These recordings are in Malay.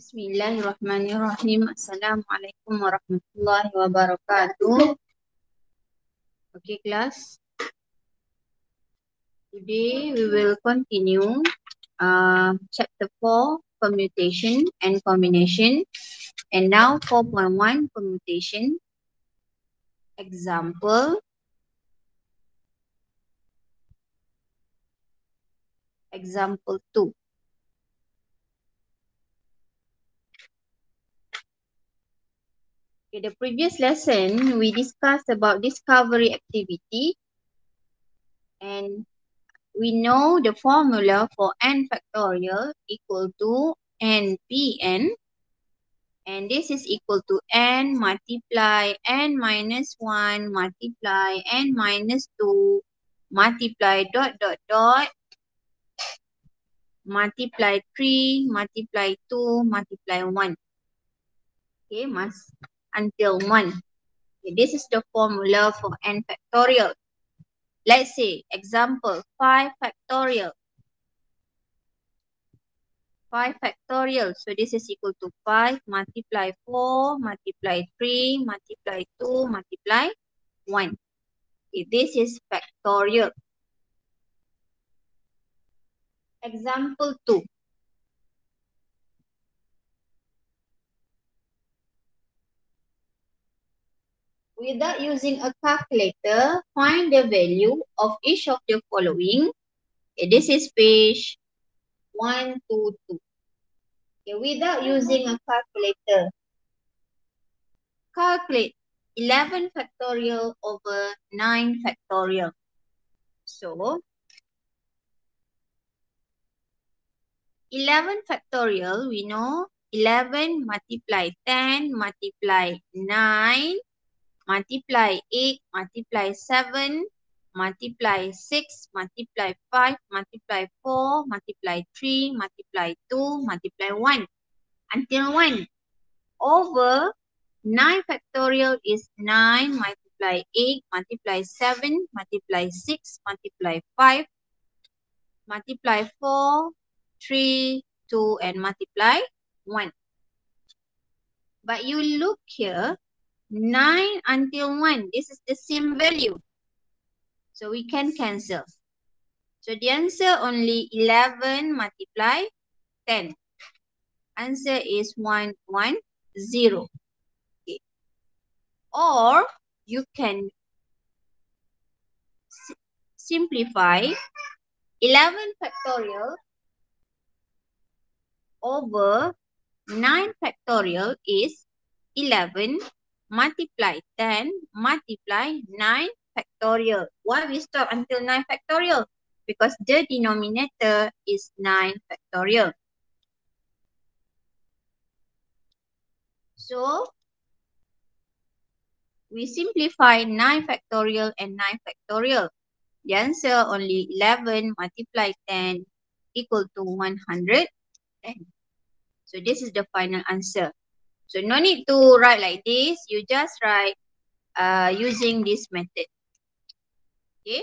Bismillahirrahmanirrahim. Assalamualaikum warahmatullahi wabarakatuh. Okay, class. Today we will continue uh, chapter 4, permutation and combination. And now 4.1, permutation. Example. Example 2. Okay, the previous lesson we discussed about discovery activity and we know the formula for n factorial equal to npn and this is equal to n multiply n minus 1 multiply n minus 2 multiply dot dot dot multiply 3 multiply 2 multiply 1 okay mas until 1. Okay, this is the formula for n factorial. Let's say example 5 factorial. 5 factorial. So this is equal to 5 multiply 4 multiply 3 multiply 2 multiply 1. Okay, this is factorial. Example 2. without using a calculator, find the value of each of the following. This is page 122. Okay, without using a calculator, calculate 11 factorial over 9 factorial. So, 11 factorial, we know 11 multiply 10 multiply 9 multiply 8, multiply 7, multiply 6, multiply 5, multiply 4, multiply 3, multiply 2, multiply 1 until 1 over 9 factorial is 9 multiply 8 multiply 7 multiply 6 multiply 5 multiply 4 3 2 and multiply 1 but you look here 9 until 1. This is the same value. So we can cancel. So the answer only 11 multiply 10. Answer is 1, 1, 0. Okay. Or you can simplify 11 factorial over 9 factorial is 11 multiply 10 multiply 9 factorial. Why we stop until 9 factorial? Because the denominator is 9 factorial. So, we simplify 9 factorial and 9 factorial. The answer only 11 multiply 10 equal to 110. So, this is the final answer. So no need to write like this. You just write uh, using this method. Okay.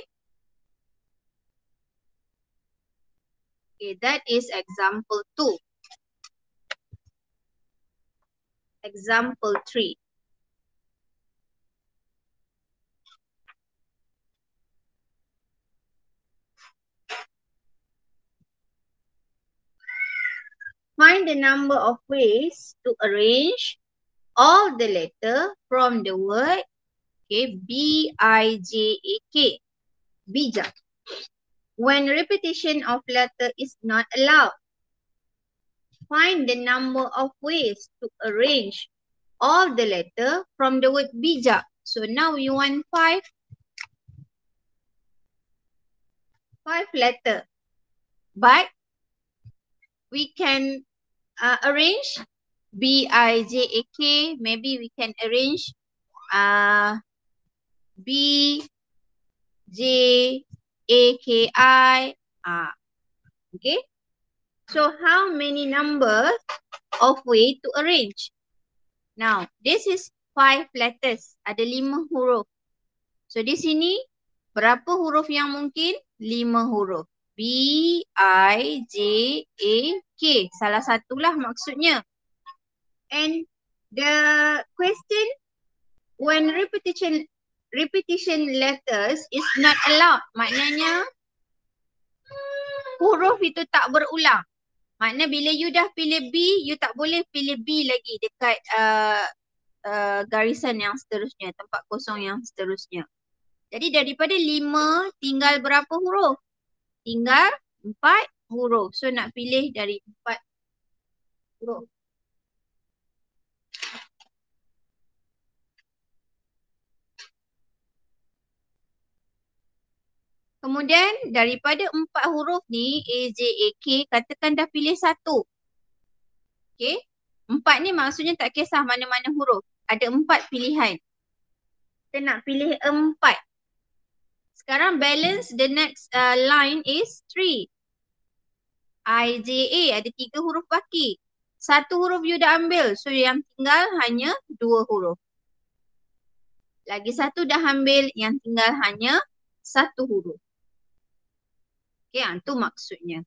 Okay, that is example two. Example three. Find the number of ways to arrange all the letter from the word okay, B-I-J-A-K. Bijak. When repetition of letter is not allowed. Find the number of ways to arrange all the letter from the word bijak. So now you want five. Five letter. But we can uh, arrange B I J A K. Maybe we can arrange uh, B J A K I. Uh, okay. So how many numbers of way to arrange? Now, this is five letters. Ada lima huruf. So di sini berapa huruf yang mungkin? Lima huruf. B, I, J, A, K. Salah satulah maksudnya. And the question when repetition repetition letters is not allowed. Maknanya huruf itu tak berulang. Maknanya bila you dah pilih B, you tak boleh pilih B lagi dekat uh, uh, garisan yang seterusnya, tempat kosong yang seterusnya. Jadi daripada lima tinggal berapa huruf? Tinggal empat huruf. So nak pilih dari empat huruf. Kemudian daripada empat huruf ni A, J, A, K katakan dah pilih satu. Okay. Empat ni maksudnya tak kisah mana-mana huruf. Ada empat pilihan. Kita nak pilih empat. Sekarang balance the next uh, line is three. I, J, A ada tiga huruf baki. Satu huruf you dah ambil. So yang tinggal hanya dua huruf. Lagi satu dah ambil. Yang tinggal hanya satu huruf. Okay, itu ah, maksudnya.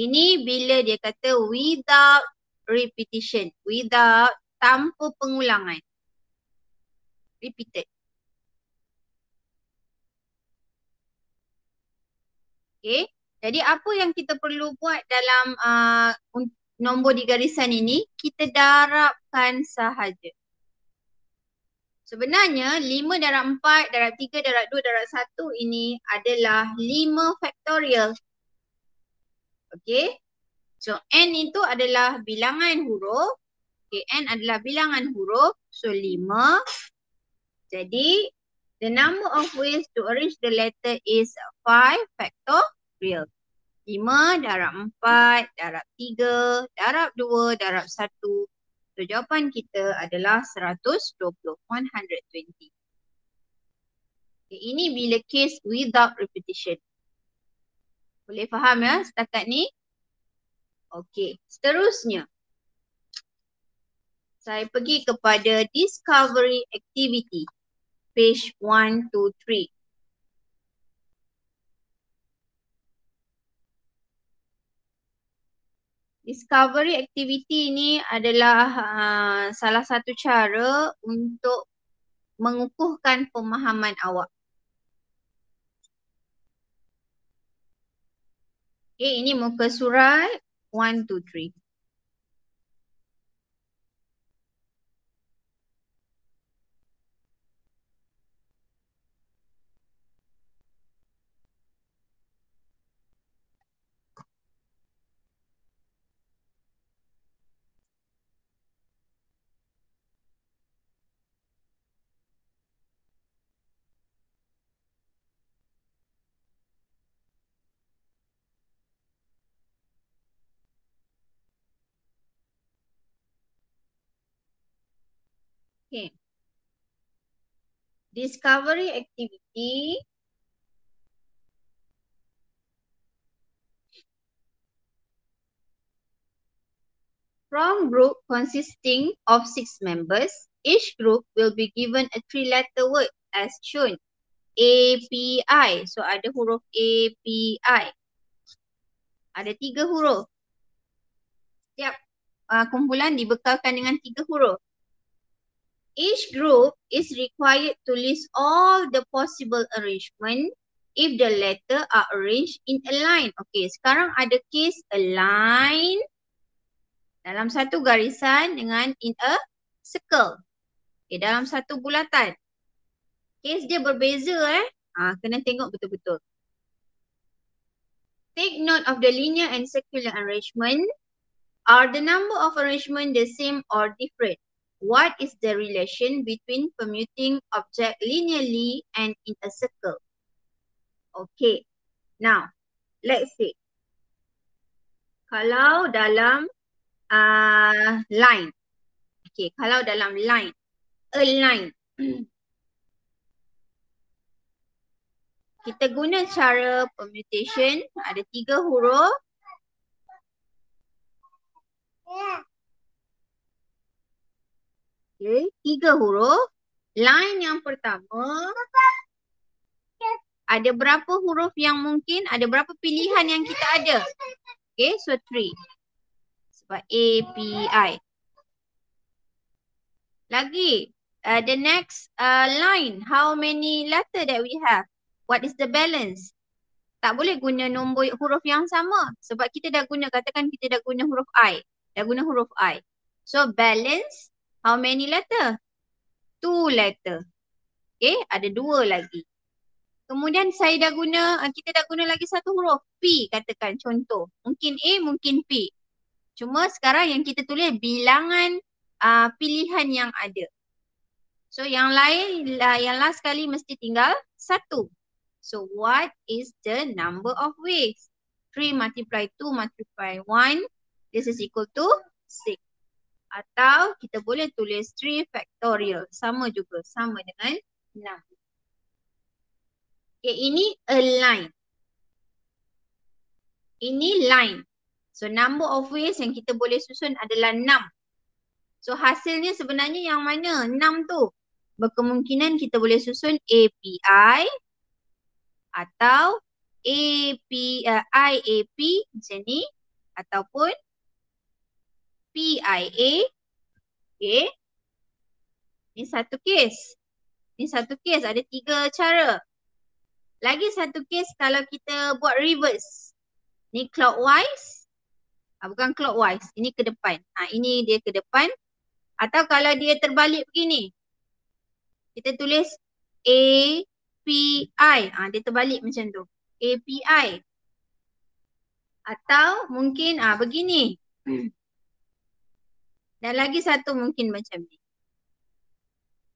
Ini bila dia kata without repetition. Without, tanpa pengulangan. Repeated. Okay. Jadi apa yang kita perlu buat dalam uh, nombor di garisan ini, kita darabkan sahaja. Sebenarnya 5 darab 4, darab 3, darab 2, darab 1 ini adalah 5 faktorial. Okay. So n itu adalah bilangan huruf. Okay, n adalah bilangan huruf. So 5. Jadi the number of ways to arrange the letter is 5 factorial. 5 darab 4, darab 3, darab 2, darab 1, So jawapan kita adalah 120, 120. Okay, ini bila case without repetition. Boleh faham ya setakat ni? Okey, seterusnya. Saya pergi kepada discovery activity. Page 1 to 3. Discovery activity ini adalah uh, salah satu cara untuk mengukuhkan pemahaman awak. Okay, ini muka surat 1, 2, 3. Okay. Discovery activity. From group consisting of six members, each group will be given a three-letter word as shown. API. So ada huruf API. Ada tiga huruf. Setiap uh, kumpulan dibekalkan dengan tiga huruf. Each group is required to list all the possible arrangement if the letter are arranged in a line. Okay, sekarang ada case a line dalam satu garisan dengan in a circle. Okay, dalam satu bulatan. Case dia berbeza eh. Ah, kena tengok betul-betul. Take note of the linear and circular arrangement. Are the number of arrangement the same or different? What is the relation between permuting object linearly and in a circle? Okay. Now, let's see. Kalau dalam uh, line. Okay, kalau dalam line. A line. Kita guna cara permutation. Ada tiga huruf. Okay, tiga huruf. Line yang pertama Ada berapa huruf yang mungkin, ada berapa pilihan yang kita ada. Okay, so three. Sebab A, P, I. Lagi, uh, the next uh, line, how many letter that we have? What is the balance? Tak boleh guna nombor huruf yang sama sebab kita dah guna, katakan kita dah guna huruf I. Dah guna huruf I. So balance, how many letter? Two letter. Okay, ada dua lagi. Kemudian saya dah guna, uh, kita dah guna lagi satu huruf P katakan contoh. Mungkin A, mungkin P. Cuma sekarang yang kita tulis bilangan uh, pilihan yang ada. So yang lain, yang last kali mesti tinggal satu. So what is the number of ways? 3 multiply 2 multiply 1. This is equal to 6. Atau kita boleh tulis 3 factorial. Sama juga. Sama dengan 6. Okay, ini a line. Ini line. So number of ways yang kita boleh susun adalah 6. So hasilnya sebenarnya yang mana? 6 tu. Berkemungkinan kita boleh susun API atau AP, uh, IAP macam ni ataupun PIA. Okay. Ini satu case. Ini satu case. Ada tiga cara. Lagi satu case kalau kita buat reverse. Ni clockwise. Ha, bukan clockwise. Ini ke depan. Ha, ini dia ke depan. Atau kalau dia terbalik begini. Kita tulis API. Ha, dia terbalik macam tu. API. Atau mungkin ha, begini. Dan lagi satu mungkin macam ni.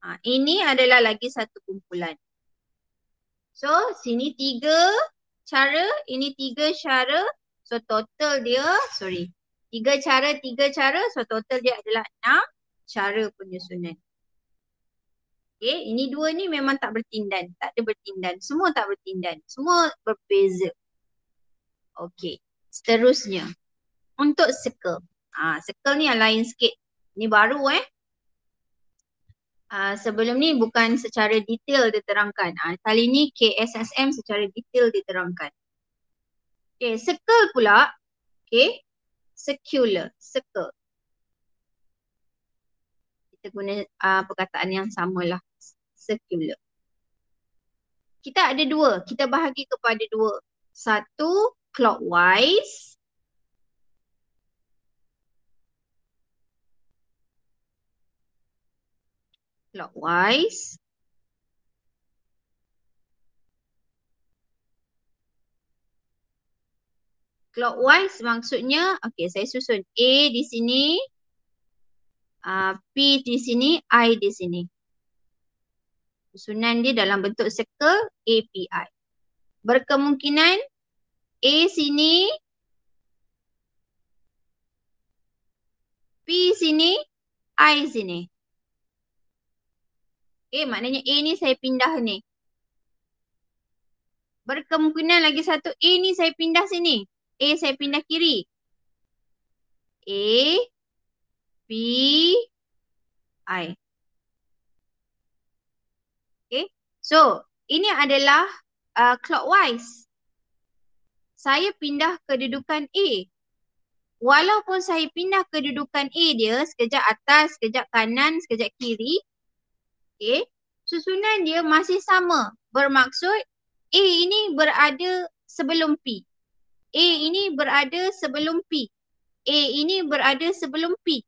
Ha, ini adalah lagi satu kumpulan. So sini tiga cara, ini tiga cara. So total dia, sorry. Tiga cara, tiga cara. So total dia adalah enam cara penyusunan. Okay, ini dua ni memang tak bertindan. Tak ada bertindan. Semua tak bertindan. Semua berbeza. Okay, seterusnya. Untuk circle. Ha, circle ni yang lain sikit. Ni baru eh. Uh, sebelum ni bukan secara detail diterangkan. Uh, kali ni KSSM secara detail diterangkan. Okay, circle pula. Okay, circular, circle. Kita guna uh, perkataan yang samalah. Circular. Kita ada dua. Kita bahagi kepada dua. Satu, clockwise. Clockwise. Clockwise maksudnya, okay saya susun A di sini, uh, P di sini, I di sini. Susunan dia dalam bentuk circle API. Berkemungkinan A sini, P sini, I sini. Okay, maknanya A ni saya pindah ni. Berkemungkinan lagi satu A ni saya pindah sini. A saya pindah kiri. A, B, I. Okay, so ini adalah uh, clockwise. Saya pindah kedudukan A. Walaupun saya pindah kedudukan A dia sekejap atas, sekejap kanan, sekejap kiri, okay, susunan dia masih sama. Bermaksud A ini berada sebelum P. A ini berada sebelum P. A ini berada sebelum P.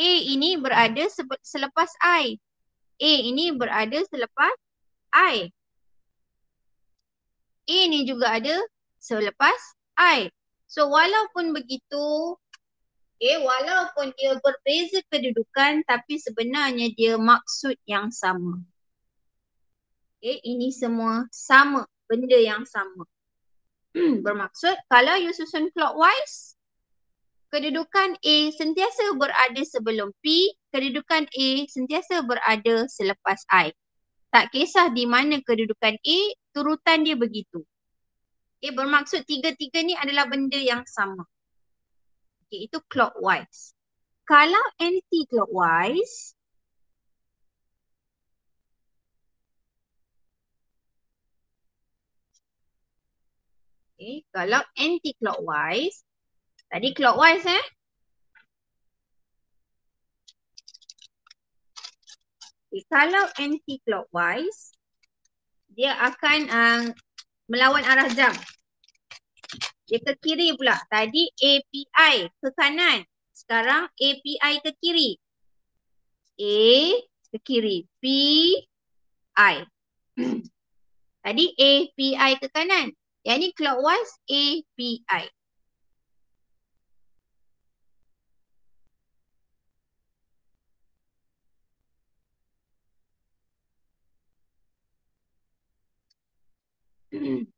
A ini berada selepas I. A ini berada selepas I. A ini juga ada selepas I. So walaupun begitu, Okay, walaupun dia berbeza kedudukan tapi sebenarnya dia maksud yang sama. Okay, ini semua sama, benda yang sama. Bermaksud kalau you susun clockwise, kedudukan A sentiasa berada sebelum P, kedudukan A sentiasa berada selepas I. Tak kisah di mana kedudukan A, turutan dia begitu. Okay, bermaksud tiga-tiga ni adalah benda yang sama. Okay, itu clockwise. Kalau anti-clockwise, okay, kalau anti-clockwise, tadi clockwise eh, okay, kalau anti-clockwise, dia akan uh, melawan arah jam. Dia ke kiri pula. Tadi API ke kanan. Sekarang API ke kiri. A ke kiri. P, I. Tadi API ke kanan. Yang ni clockwise API.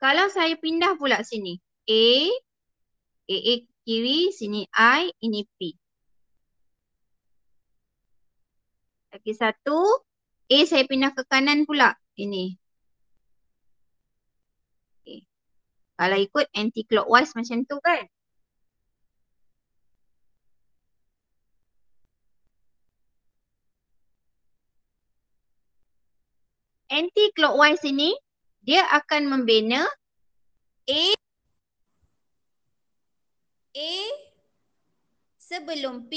Kalau saya pindah pula sini. A, A, A kiri, sini I, ini P. Lagi satu. A saya pindah ke kanan pula. Ini. Okay. Kalau ikut anti-clockwise macam tu kan. Anti-clockwise ini dia akan membina A A sebelum P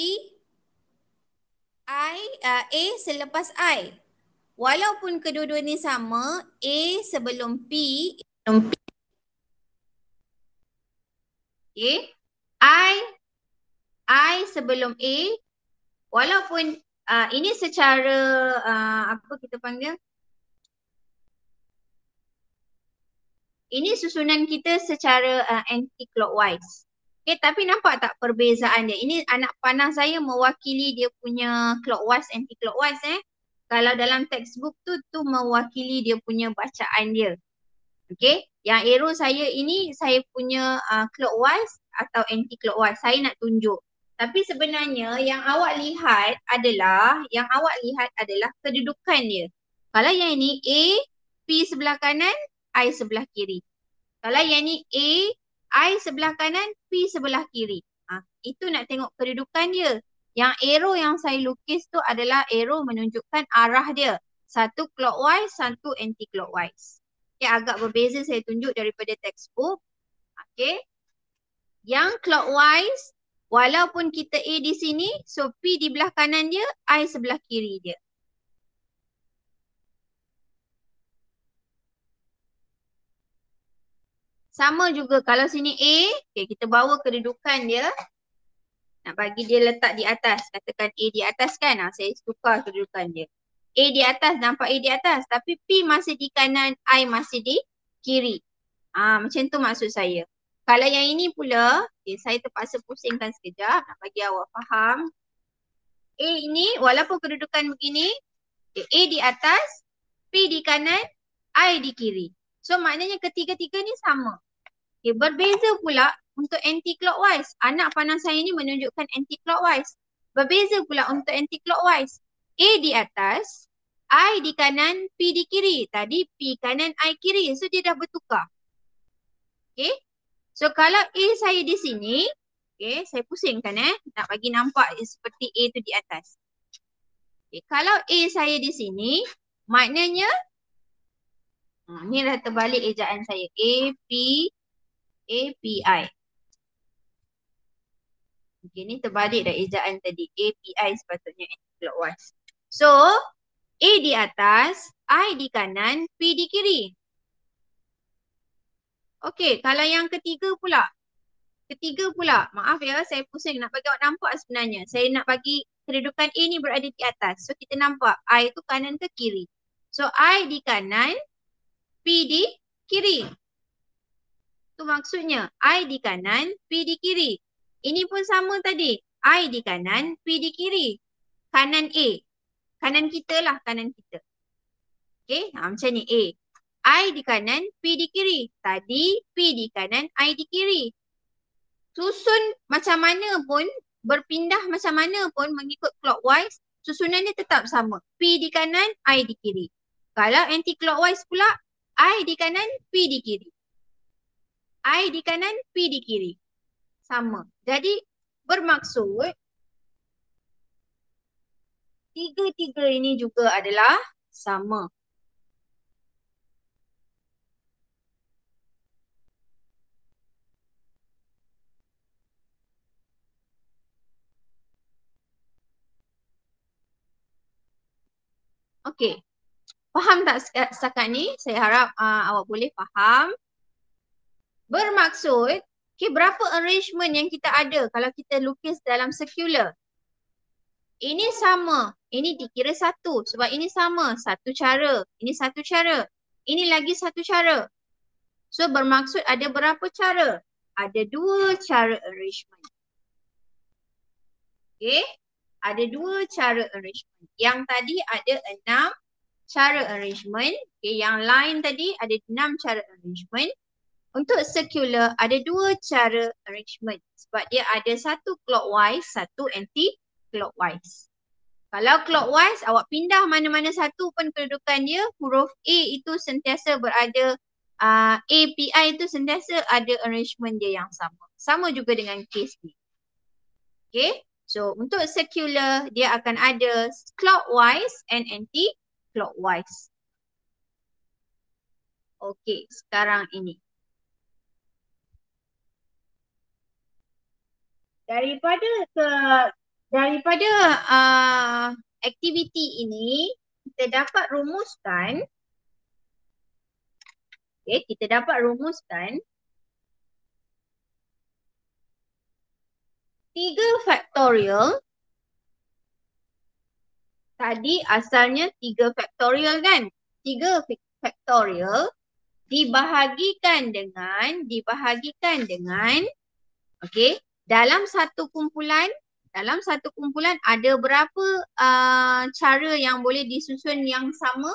I uh, A selepas I. Walaupun kedua-dua ni sama, A sebelum P sebelum P Okay. I I sebelum A walaupun uh, ini secara uh, apa kita panggil Ini susunan kita secara uh, anti-clockwise. Okay, tapi nampak tak perbezaan dia? Ini anak panah saya mewakili dia punya clockwise, anti-clockwise eh. Kalau dalam textbook tu, tu mewakili dia punya bacaan dia. Okay, yang arrow saya ini saya punya uh, clockwise atau anti-clockwise. Saya nak tunjuk. Tapi sebenarnya yang awak lihat adalah, yang awak lihat adalah kedudukan dia. Kalau yang ini A, P sebelah kanan, I sebelah kiri. Kalau yang ni A, I sebelah kanan, P sebelah kiri. Ha, itu nak tengok kedudukan dia. Yang arrow yang saya lukis tu adalah arrow menunjukkan arah dia. Satu clockwise, satu anti-clockwise. Okay, agak berbeza saya tunjuk daripada textbook. Okay. Yang clockwise, walaupun kita A di sini, so P di belah kanan dia, I sebelah kiri dia. Sama juga kalau sini A, okay, kita bawa kedudukan dia. Nak bagi dia letak di atas. Katakan A di atas kan. Ha, saya tukar kedudukan dia. A di atas, nampak A di atas. Tapi P masih di kanan, I masih di kiri. Ah, ha, macam tu maksud saya. Kalau yang ini pula, okay, saya terpaksa pusingkan sekejap. Nak bagi awak faham. A ini walaupun kedudukan begini, okay, A di atas, P di kanan, I di kiri. So maknanya ketiga-tiga ni sama. Okay, berbeza pula untuk anti-clockwise. Anak panah saya ni menunjukkan anti-clockwise. Berbeza pula untuk anti-clockwise. A di atas, I di kanan, P di kiri. Tadi P kanan, I kiri. So dia dah bertukar. Okay. So kalau A saya di sini, okay, saya pusingkan eh. Nak bagi nampak seperti A tu di atas. Okay, kalau A saya di sini, maknanya Hmm, ni dah terbalik ejaan saya. A, P, A, P, I. Okay, ni terbalik dah ejaan tadi. A, P, I sepatutnya anti-clockwise. So, A di atas, I di kanan, P di kiri. Okay, kalau yang ketiga pula. Ketiga pula, maaf ya saya pusing nak bagi awak nampak sebenarnya. Saya nak bagi kedudukan A ni berada di atas. So, kita nampak I tu kanan ke kiri. So, I di kanan, P di kiri. Tu maksudnya I di kanan, P di kiri. Ini pun sama tadi. I di kanan, P di kiri. Kanan A. Kanan kita lah, kanan kita. Okay, ha, macam ni A. I di kanan, P di kiri. Tadi P di kanan, I di kiri. Susun macam mana pun, berpindah macam mana pun mengikut clockwise, susunannya tetap sama. P di kanan, I di kiri. Kalau anti-clockwise pula, I di kanan, P di kiri. I di kanan, P di kiri. Sama. Jadi bermaksud tiga-tiga ini juga adalah sama. Okey. Faham tak setakat ni? Saya harap uh, awak boleh faham. Bermaksud, okay, berapa arrangement yang kita ada kalau kita lukis dalam circular? Ini sama. Ini dikira satu. Sebab ini sama. Satu cara. Ini satu cara. Ini lagi satu cara. So bermaksud ada berapa cara? Ada dua cara arrangement. Okay. Ada dua cara arrangement. Yang tadi ada enam cara arrangement. Okay, yang lain tadi ada enam cara arrangement. Untuk circular ada dua cara arrangement. Sebab dia ada satu clockwise, satu anti-clockwise. Kalau clockwise, awak pindah mana-mana satu pun kedudukan dia, huruf A itu sentiasa berada, uh, API itu sentiasa ada arrangement dia yang sama. Sama juga dengan case ni. Okay, so untuk circular, dia akan ada clockwise and anti clockwise. Okey, sekarang ini. Daripada ke daripada uh, aktiviti ini kita dapat rumuskan okey, kita dapat rumuskan tiga faktorial tadi asalnya tiga faktorial kan? Tiga faktorial dibahagikan dengan, dibahagikan dengan, okay, dalam satu kumpulan, dalam satu kumpulan ada berapa uh, cara yang boleh disusun yang sama?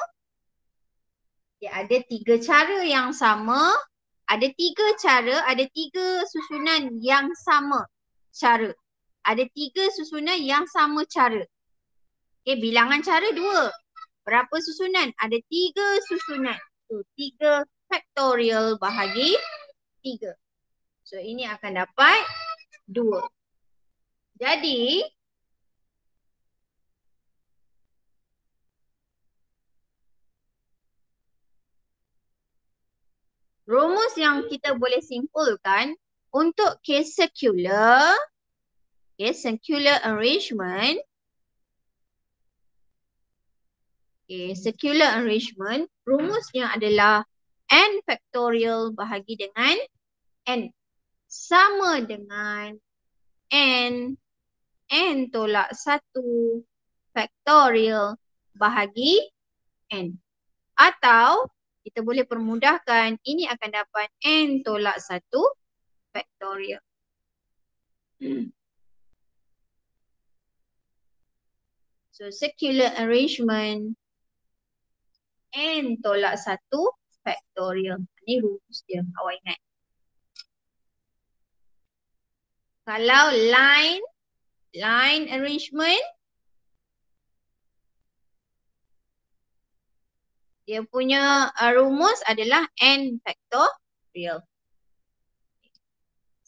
Ya, ada tiga cara yang sama, ada tiga cara, ada tiga susunan yang sama cara. Ada tiga susunan yang sama cara. Okay, bilangan cara dua. Berapa susunan? Ada tiga susunan. So, tiga factorial bahagi tiga. So, ini akan dapat dua. Jadi, rumus yang kita boleh simpulkan untuk case circular, case circular arrangement, Okay, circular arrangement rumusnya adalah n factorial bahagi dengan n sama dengan n n tolak 1 factorial bahagi n. Atau kita boleh permudahkan ini akan dapat n tolak 1 factorial. So circular arrangement n tolak satu factorial. Ini rumus dia, awak ingat. Kalau line, line arrangement, dia punya uh, rumus adalah n factorial.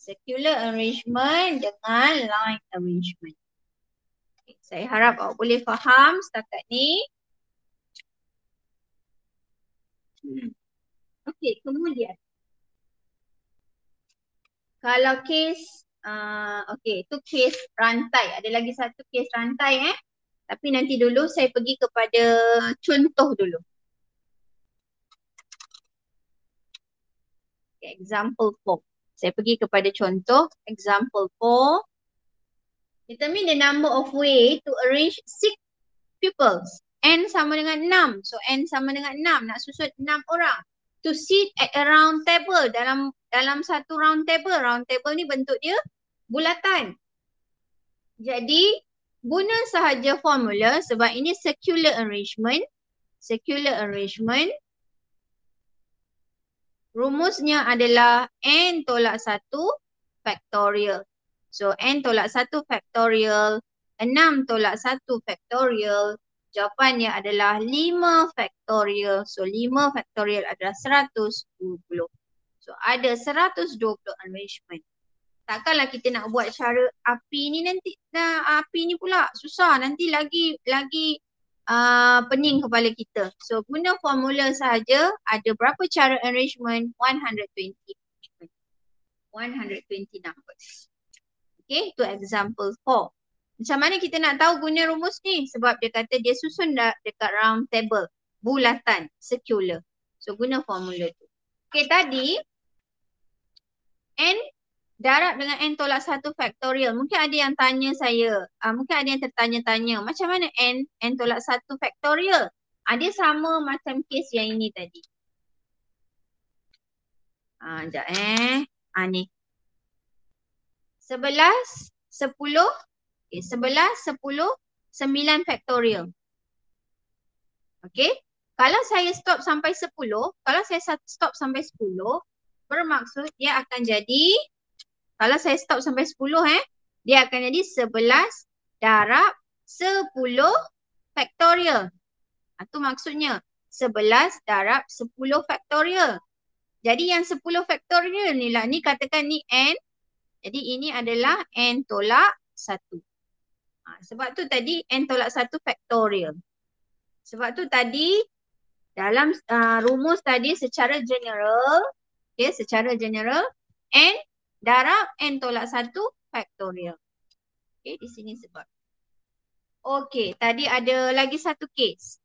Circular arrangement dengan line arrangement. Saya harap awak boleh faham setakat ni. Hmm. Okey, kemudian kalau case uh, okey, itu case rantai. Ada lagi satu case rantai eh. Tapi nanti dulu saya pergi kepada contoh dulu. Okay, example 4. Saya pergi kepada contoh example 4. Determine the number of way to arrange six pupils N sama dengan 6. So N sama dengan 6. Nak susun 6 orang. To sit at a round table dalam dalam satu round table. Round table ni bentuk dia bulatan. Jadi guna sahaja formula sebab ini circular arrangement. Circular arrangement. Rumusnya adalah N tolak 1 factorial. So N tolak 1 factorial. 6 tolak 1 factorial Jawapannya adalah 5 faktorial. So 5 faktorial adalah 120. So ada 120 arrangement. Takkanlah kita nak buat cara api ni nanti nah, api ni pula susah nanti lagi lagi uh, pening kepala kita. So guna formula saja ada berapa cara arrangement 120. 120 numbers. Okay, to example 4. Macam mana kita nak tahu guna rumus ni? Sebab dia kata dia susun dah dekat round table. Bulatan, circular. So guna formula tu. Okay, tadi n darab dengan n tolak satu faktorial. Mungkin ada yang tanya saya, uh, mungkin ada yang tertanya-tanya, macam mana n, n tolak satu faktorial? Ada uh, sama macam kes yang ini tadi. Ah, uh, sekejap eh. Ah uh, ni. Sebelas, sepuluh, okay, sebelas, sepuluh, sembilan faktorial. Okay. Kalau saya stop sampai sepuluh, kalau saya stop sampai sepuluh, bermaksud dia akan jadi kalau saya stop sampai 10 eh, dia akan jadi 11 darab 10 faktorial. Itu ha, maksudnya 11 darab 10 faktorial. Jadi yang 10 faktorial ni lah, ni katakan ni n. Jadi ini adalah n tolak 1. Ha, sebab tu tadi n tolak 1 faktorial. Sebab tu tadi dalam uh, rumus tadi secara general, okay, secara general, n darab n tolak satu faktorial. Okay, di sini sebab. Okay, tadi ada lagi satu case.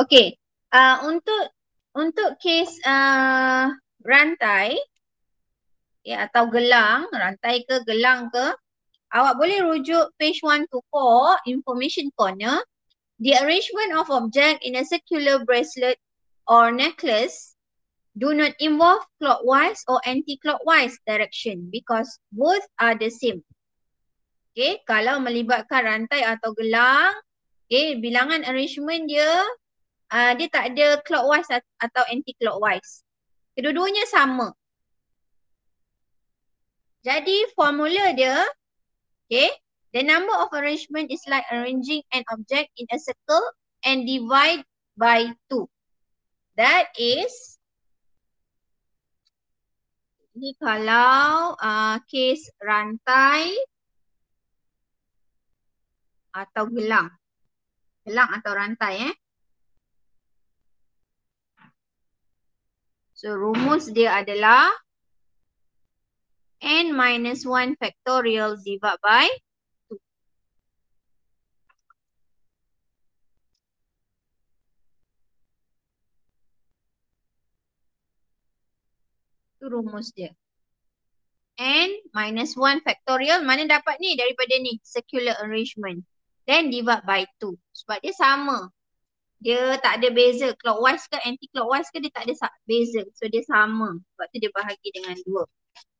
Okey, uh, untuk untuk kes uh, rantai ya atau gelang, rantai ke gelang ke, awak boleh rujuk page 1 to 4 information corner. The arrangement of object in a circular bracelet or necklace do not involve clockwise or anti-clockwise direction because both are the same. Okay, kalau melibatkan rantai atau gelang, okay, bilangan arrangement dia uh, dia tak ada clockwise atau anti-clockwise. Kedua-duanya sama. Jadi formula dia, okay, the number of arrangement is like arranging an object in a circle and divide by two. That is, ini kalau uh, case rantai atau gelang. Gelang atau rantai eh. So rumus dia adalah n minus 1 factorial divided by 2. Itu rumus dia. n minus 1 factorial mana dapat ni daripada ni circular arrangement. Then divide by 2. Sebab dia sama dia tak ada beza clockwise ke anti clockwise ke dia tak ada beza so dia sama sebab tu dia bahagi dengan dua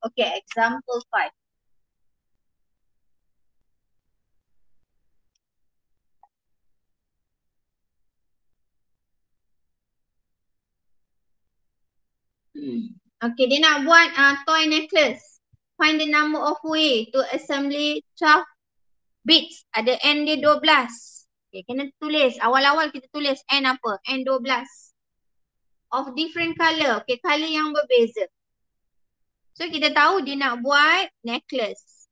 Okay, example five. Hmm. Okay, dia nak buat uh, toy necklace. Find the number of way to assembly 12 bits. Ada N dia Okay, kena tulis. Awal-awal kita tulis N apa? N 12. Of different color. Okay, color yang berbeza. So, kita tahu dia nak buat necklace.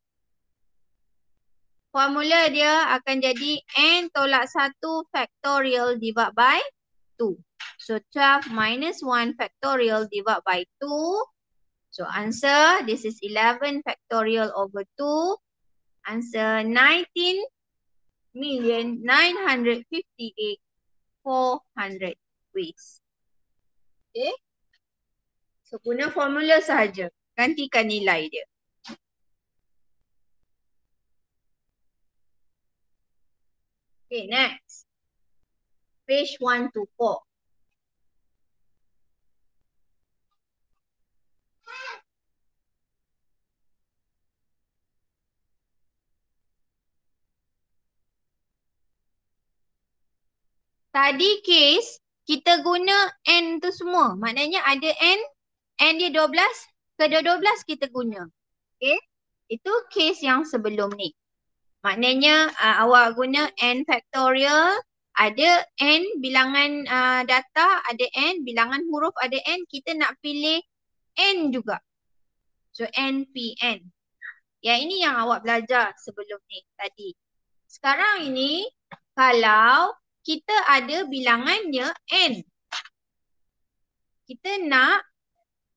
Formula dia akan jadi N tolak 1 factorial divided by 2. So 12 minus 1 factorial divided by 2. So answer, this is 11 factorial over 2. Answer 19 million 958 400 ways. Okay. So guna formula sahaja. Gantikan nilai dia. Okay, next. Page 1 to 4. Tadi case kita guna N tu semua. Maknanya ada N, N dia 12, kedua-12 kita guna. Okay. Itu case yang sebelum ni. Maknanya uh, awak guna N factorial, ada N bilangan uh, data, ada N, bilangan huruf ada N, kita nak pilih N juga. So NPN. Ya ini yang awak belajar sebelum ni tadi. Sekarang ini kalau kita ada bilangannya n. Kita nak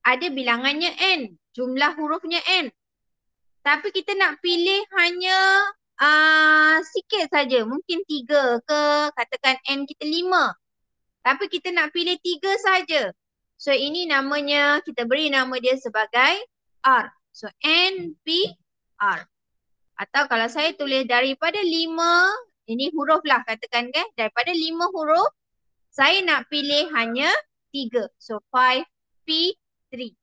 ada bilangannya n, jumlah hurufnya n. Tapi kita nak pilih hanya uh, sikit saja, mungkin tiga ke katakan n kita lima. Tapi kita nak pilih tiga saja. So ini namanya, kita beri nama dia sebagai R. So N, P, R. Atau kalau saya tulis daripada lima ini huruf lah katakan kan. Daripada lima huruf, saya nak pilih hanya tiga. So, 5P3.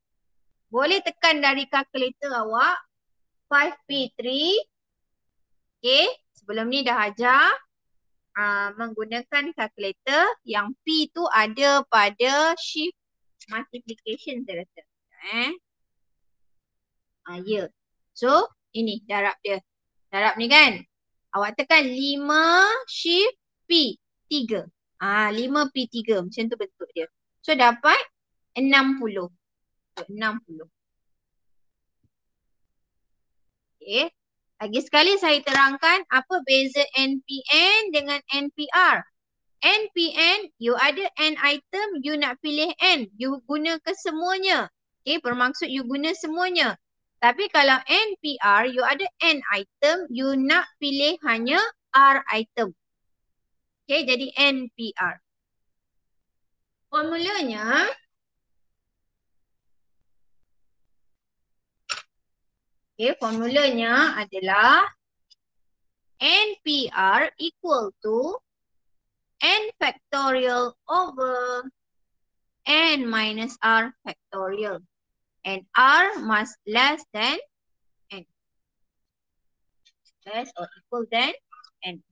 Boleh tekan dari kalkulator awak. 5P3. Okay, sebelum ni dah ajar uh, menggunakan kalkulator yang P tu ada pada shift multiplication saya rasa. Eh? Uh, ya. Yeah. So, ini darab dia. Darab ni kan. Awak tekan 5 shift P 3. Ah 5 P 3 macam tu bentuk dia. So dapat 60. So, 60. Okay. Lagi sekali saya terangkan apa beza NPN dengan NPR. NPN, you ada N item, you nak pilih N. You guna kesemuanya. Okay, bermaksud you guna semuanya. Tapi kalau NPR, you ada N item, you nak pilih hanya R item. Okay, jadi NPR. Formulanya, okay, formulanya adalah NPR equal to N factorial over N minus R factorial and R must less than N. Less or equal than N.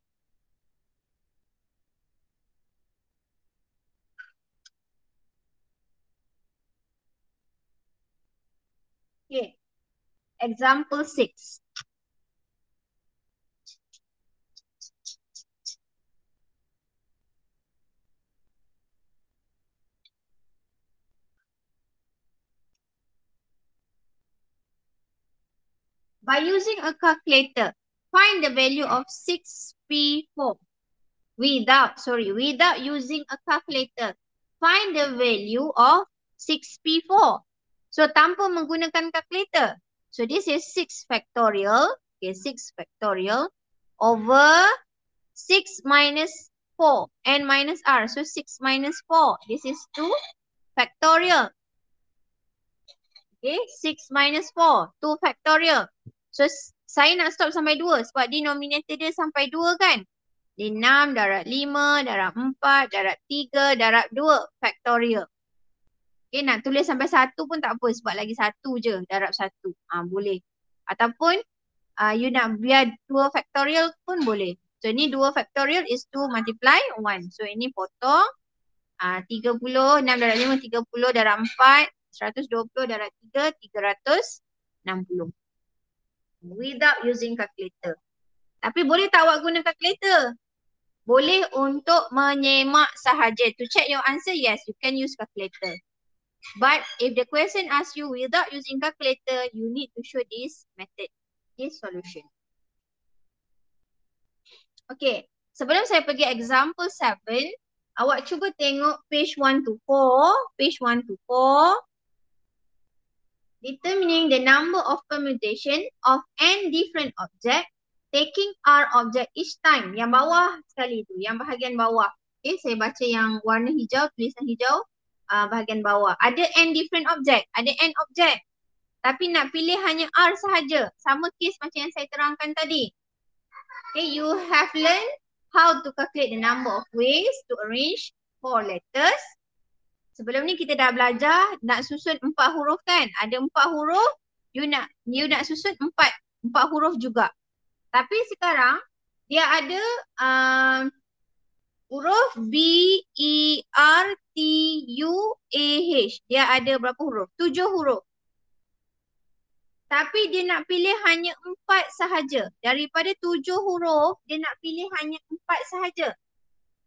Okay. Example 6. By using a calculator, find the value of 6P4 without, sorry, without using a calculator. Find the value of 6P4. So, tanpa menggunakan calculator. So, this is 6 factorial. Okay, 6 factorial over 6 minus 4. N minus R. So, 6 minus 4. This is 2 factorial. Okay, 6 minus 4. 2 factorial. So saya nak stop sampai dua sebab denominator dia sampai dua kan. Dia enam darab lima, darab empat, darab tiga, darab dua factorial. Okay nak tulis sampai satu pun tak apa sebab lagi satu je darab satu. Ha, boleh. Ataupun uh, you nak biar dua factorial pun boleh. So ni dua factorial is two multiply one. So ini potong. Uh, 30, 6 darab 5, 30 darab 4. 120 darab 3, 360. Without using calculator. Tapi boleh tak awak guna calculator? Boleh untuk menyemak sahaja. To check your answer, yes, you can use calculator. But if the question asks you without using calculator, you need to show this method, this solution. Okay, sebelum saya pergi example 7, awak cuba tengok page 1 to 4, page 1 to 4. Determining the number of permutation of n different object taking r object each time. Yang bawah sekali tu, yang bahagian bawah. Okay, saya baca yang warna hijau, tulisan hijau uh, bahagian bawah. Ada n different object, ada n object. Tapi nak pilih hanya R sahaja. Sama case macam yang saya terangkan tadi. Okay, you have learned how to calculate the number of ways to arrange four letters. Sebelum ni kita dah belajar nak susun empat huruf kan. Ada empat huruf, you nak you nak susun empat empat huruf juga. Tapi sekarang dia ada um, huruf B, E, R, T, U, A, H. Dia ada berapa huruf? Tujuh huruf. Tapi dia nak pilih hanya empat sahaja. Daripada tujuh huruf, dia nak pilih hanya empat sahaja.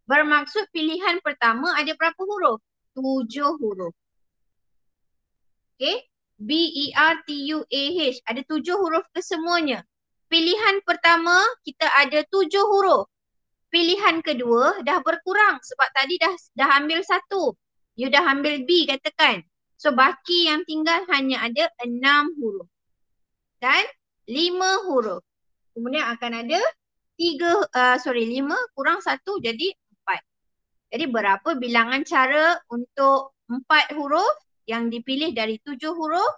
Bermaksud pilihan pertama ada berapa huruf? Tujuh huruf. Okay. B, E, R, T, U, A, H. Ada tujuh huruf kesemuanya. Pilihan pertama, kita ada tujuh huruf pilihan kedua dah berkurang sebab tadi dah dah ambil satu. You dah ambil B katakan. So baki yang tinggal hanya ada enam huruf. Dan lima huruf. Kemudian akan ada tiga, uh, sorry lima kurang satu jadi. Jadi berapa bilangan cara untuk empat huruf yang dipilih dari tujuh huruf.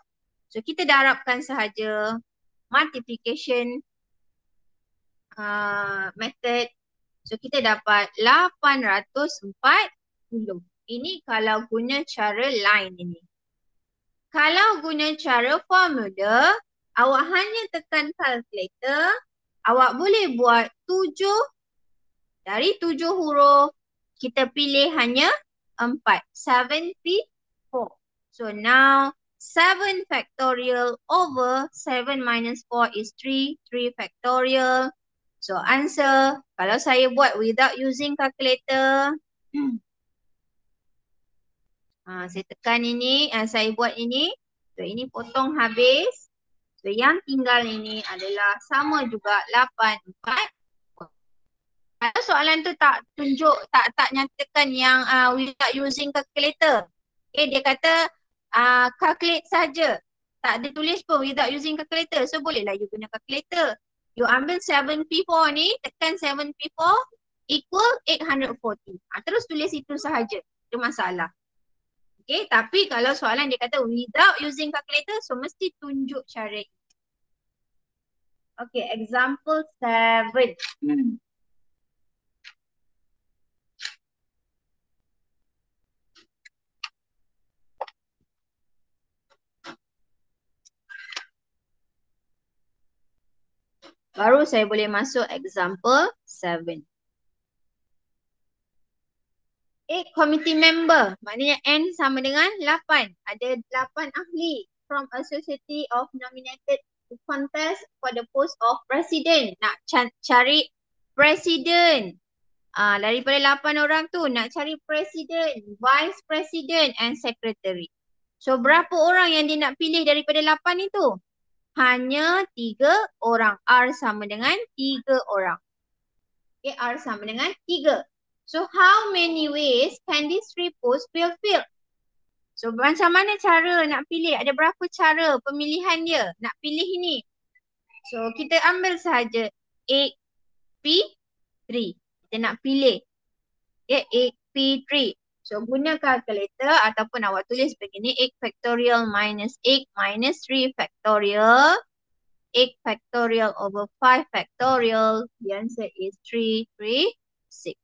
So kita darabkan sahaja multiplication uh, method So kita dapat 840. Ini kalau guna cara line ini. Kalau guna cara formula, awak hanya tekan calculator, awak boleh buat 7 dari 7 huruf, kita pilih hanya 4. 74. So now 7 factorial over 7 minus 4 is 3. 3 factorial. So answer, kalau saya buat without using calculator, ha, saya tekan ini, uh, saya buat ini. So ini potong habis. So yang tinggal ini adalah sama juga 8, 4. Kalau soalan tu tak tunjuk, tak tak nyatakan yang uh, without using calculator. Okay, dia kata uh, calculate saja. Tak ada tulis pun without using calculator. So bolehlah you guna calculator. You ambil 7P4 ni, tekan 7P4 equal 840. Ha, terus tulis itu sahaja. Itu masalah. Okay, tapi kalau soalan dia kata without using calculator, so mesti tunjuk cara. Okay, example 7. Hmm. Baru saya boleh masuk example 7. Eight committee member. Maknanya N sama dengan 8. Ada 8 ahli from a society of nominated to contest for the post of president. Nak cari presiden. Uh, daripada 8 orang tu nak cari presiden, vice president and secretary. So berapa orang yang dia nak pilih daripada 8 itu? Hanya tiga orang. R sama dengan tiga orang. Okay, R sama dengan tiga. So how many ways can this three post be filled? So macam mana cara nak pilih? Ada berapa cara pemilihan dia nak pilih ini? So kita ambil sahaja A, P, 3. Kita nak pilih. Okay, A, P, 3. So guna calculator ataupun awak tulis begini 8 factorial minus 8 minus 3 factorial. 8 factorial over 5 factorial. The answer is 3, 3, 6.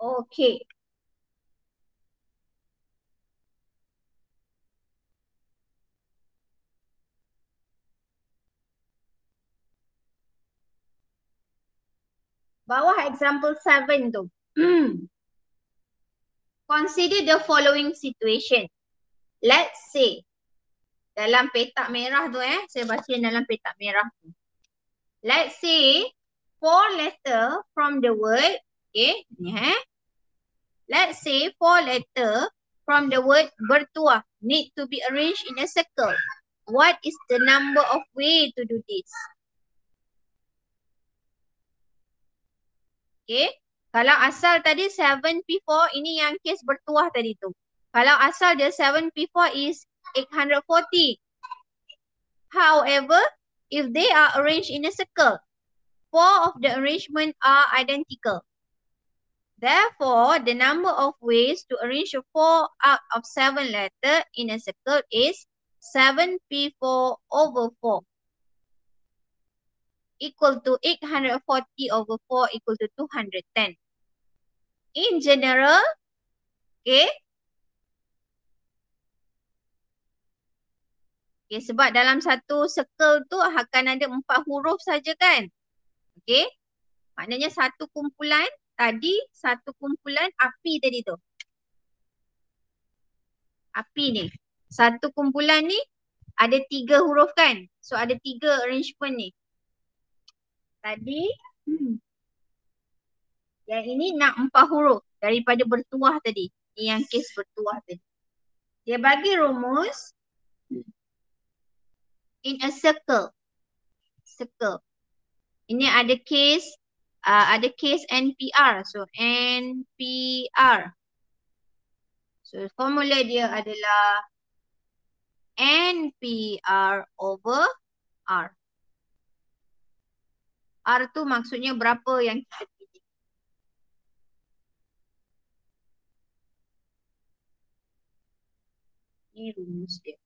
Okay. Bawah example 7 tu. consider the following situation. Let's say dalam petak merah tu eh, saya baca dalam petak merah tu. Let's say four letter from the word, okay, ni eh. Let's say four letter from the word bertuah need to be arranged in a circle. What is the number of way to do this? Okay. Kalau asal tadi 7P4, ini yang kes bertuah tadi tu. Kalau asal dia 7P4 is 840. However, if they are arranged in a circle, four of the arrangement are identical. Therefore, the number of ways to arrange a four out of seven letter in a circle is 7P4 over 4 equal to 840 over 4 equal to 210. In general, okay. Okay, sebab dalam satu circle tu akan ada empat huruf saja kan. Okay. Maknanya satu kumpulan tadi, satu kumpulan api tadi tu. Api ni. Satu kumpulan ni ada tiga huruf kan. So ada tiga arrangement ni tadi hmm. Yang ini nak empat huruf daripada bertuah tadi. Ini yang kes bertuah tadi. Dia bagi rumus in a circle. Circle. Ini ada kes uh, ada kes NPR. So NPR. So formula dia adalah NPR over R. R tu maksudnya berapa yang kita Ini rumus dia.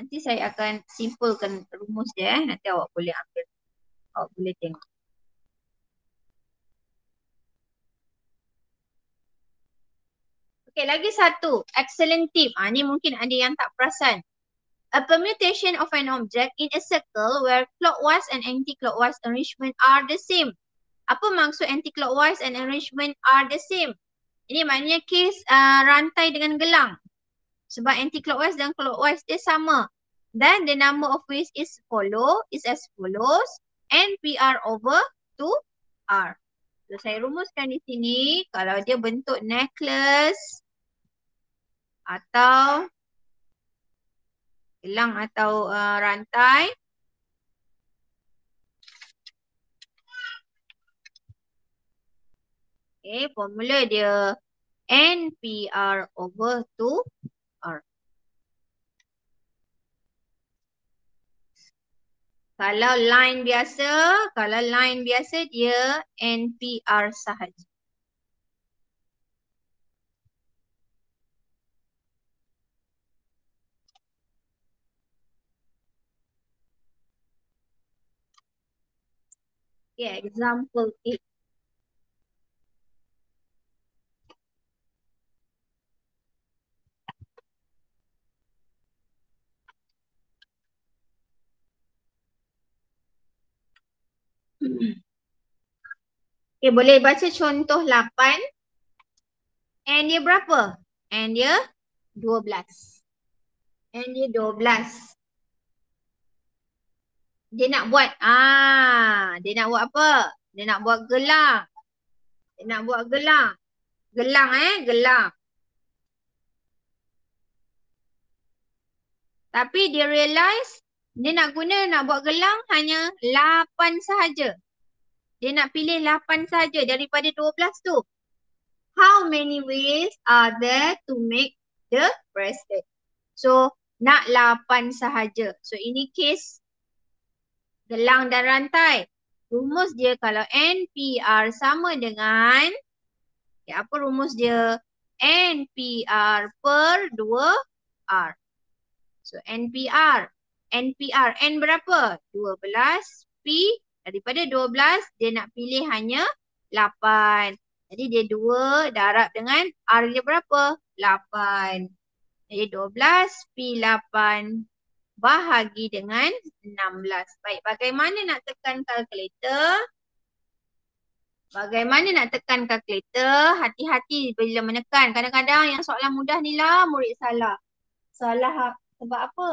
Nanti saya akan simpulkan rumus dia. Eh. Nanti awak boleh ambil. Awak boleh tengok. Okay, lagi satu. Excellent tip. Ha, ni mungkin ada yang tak perasan a permutation of an object in a circle where clockwise and anti-clockwise arrangement are the same. Apa maksud anti-clockwise and arrangement are the same? Ini maknanya case uh, rantai dengan gelang. Sebab anti-clockwise dan clockwise dia sama. Then the number of ways is follow is as follows. NPR over 2R. So saya rumuskan di sini kalau dia bentuk necklace atau gelang atau uh, rantai. Okay, formula dia NPR over 2R. Kalau line biasa, kalau line biasa dia NPR sahaja. Yeah, example eight. Okay, boleh baca contoh 8. And dia berapa? And dia 12. And dia 12 dia nak buat ah dia nak buat apa dia nak buat gelang dia nak buat gelang gelang eh gelang tapi dia realise dia nak guna nak buat gelang hanya 8 sahaja dia nak pilih 8 sahaja daripada 12 tu how many ways are there to make the bracelet so nak 8 sahaja so ini case gelang dan rantai. Rumus dia kalau NPR sama dengan ya, apa rumus dia? NPR per 2R. So NPR. NPR. N berapa? 12. P daripada 12 dia nak pilih hanya 8. Jadi dia 2 darab dengan R dia berapa? 8. Jadi 12 P 8 bahagi dengan 16. Baik, bagaimana nak tekan kalkulator? Bagaimana nak tekan kalkulator? Hati-hati bila menekan. Kadang-kadang yang soalan mudah ni lah murid salah. Salah sebab apa?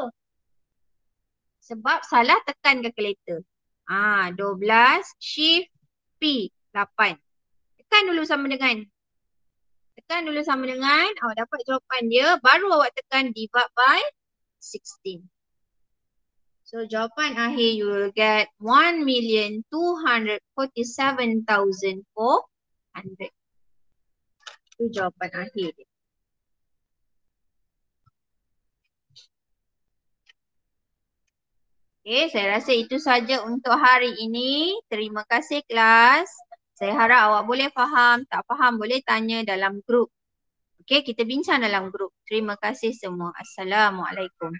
Sebab salah tekan kalkulator. Ah, 12 shift P 8. Tekan dulu sama dengan tekan dulu sama dengan awak dapat jawapan dia baru awak tekan divide by 16. So jawapan akhir you will get 1,247,400. Itu jawapan akhir dia. Okay, saya rasa itu saja untuk hari ini. Terima kasih kelas. Saya harap awak boleh faham. Tak faham boleh tanya dalam grup. Okay, kita bincang dalam grup. Terima kasih semua. Assalamualaikum.